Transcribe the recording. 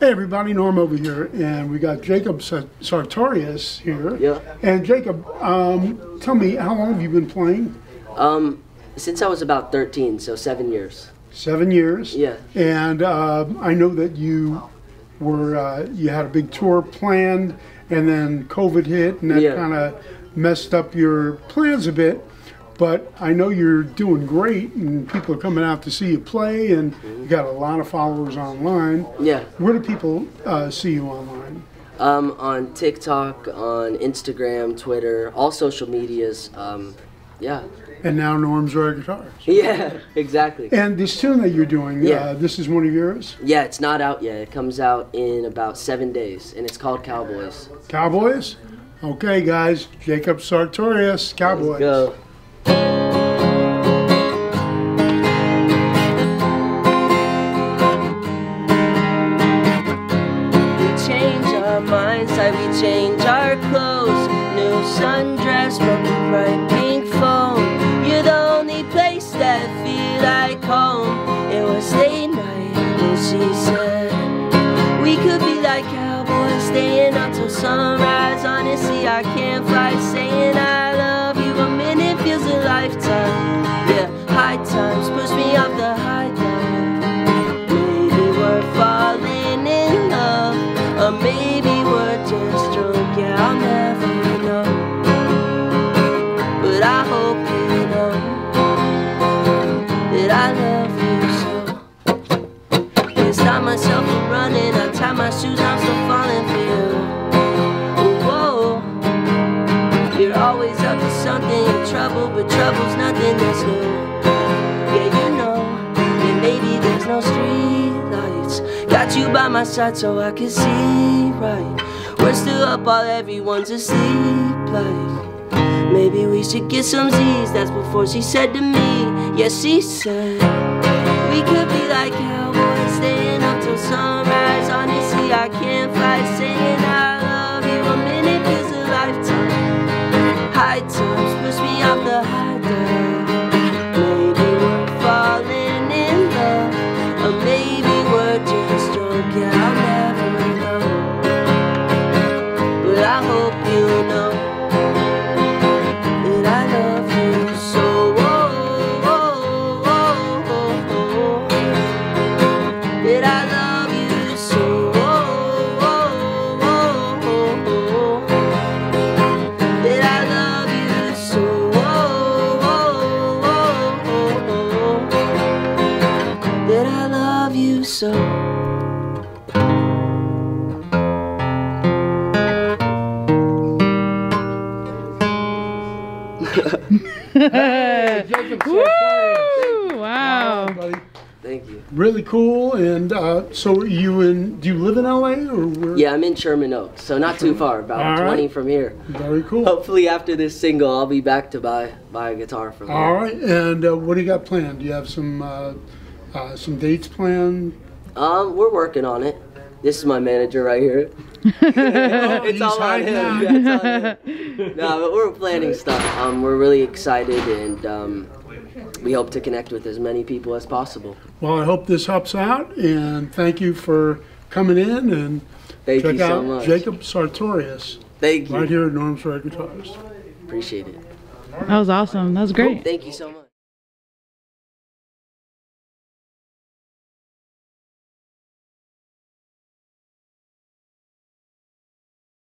Hey everybody, Norm over here, and we got Jacob Sartorius here. Yeah. And Jacob, um, tell me, how long have you been playing? Um, since I was about 13, so seven years. Seven years. Yeah. And uh, I know that you were uh, you had a big tour planned, and then COVID hit, and that Yeah. kind of messed up your plans a bit. But I know you're doing great, and people are coming out to see you play, and you got a lot of followers online. Yeah. Where do people uh, see you online? Um, on TikTok, on Instagram, Twitter, all social medias. Um, yeah. And now Norm's Rare Guitars. Yeah, exactly. And this tune that you're doing, Yeah. uh, this is one of yours? Yeah, it's not out yet. It comes out in about seven days, and it's called Cowboys. Cowboys? Okay, guys. Jacob Sartorius, Cowboys. Let's Go. Minds we change our clothes. New sundress, broken bright pink phone. You're the only place that feel like home. It was late night when she said we could be like cowboys, staying up till sunrise. Honestly, I can't fight saying I love you. A minute feels a lifetime. Maybe we're just drunk. Yeah, I'll never know. But I hope you know that I love you so. Can't stop myself from running. I tie my shoes, I'm still falling for you. Whoa, you're always up to something in trouble, but trouble's nothing that's new. Got you by my side so I can see right. We're still up while everyone's asleep. Like maybe we should get some Z's. That's before she said to me. Yeah, she said we could be like cowboys, staying up till sunrise. Honestly, I can't fight saying so. Jacob Woo! Sartorius. Wow. buddy. Thank you. Really cool. And uh, so, you in? Do you live in LA or where? Yeah, I'm in Sherman Oaks, so not too far, about All right. 20 from here. Very cool. Hopefully, after this single, I'll be back to buy buy a guitar from All here. right. And uh, what do you got planned? Do you have some uh, uh, some dates planned? Um, we're working on it. This is my manager right here. it's he's all on him. Yeah, it's on him. no, but we're planning stuff. Um, we're really excited, and um, we hope to connect with as many people as possible. Well, I hope this helps out, and thank you for coming in and Thank check you so out much. Jacob Sartorius Thank you. right here at Norm's Rare Guitars. Appreciate it. That was awesome. That was great. Thank you so much.